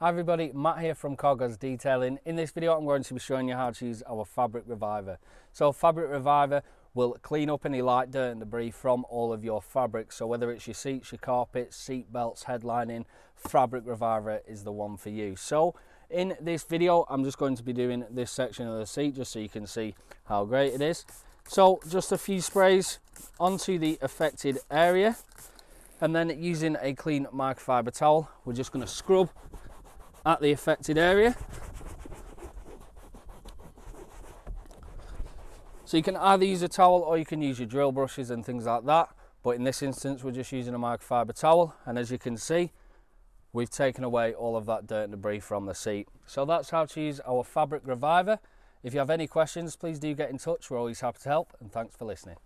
Hi everybody, Matt here from Car Gods Detailing. In this video I'm going to be showing you how to use our Fabric Reviver. So Fabric Reviver will clean up any light dirt and debris from all of your fabrics. So whether it's your seats, your carpets, seat belts, headlining, Fabric Reviver is the one for you. So in this video I'm just going to be doing this section of the seat just so you can see how great it is. So just a few sprays onto the affected area and then using a clean microfiber towel we're just going to scrub at the affected area. So you can either use a towel or you can use your drill brushes and things like that. But in this instance we're just using a microfiber towel. And as you can see we've taken away all of that dirt and debris from the seat. So that's how to use our fabric reviver. If you have any questions please do get in touch. We're always happy to help. And thanks for listening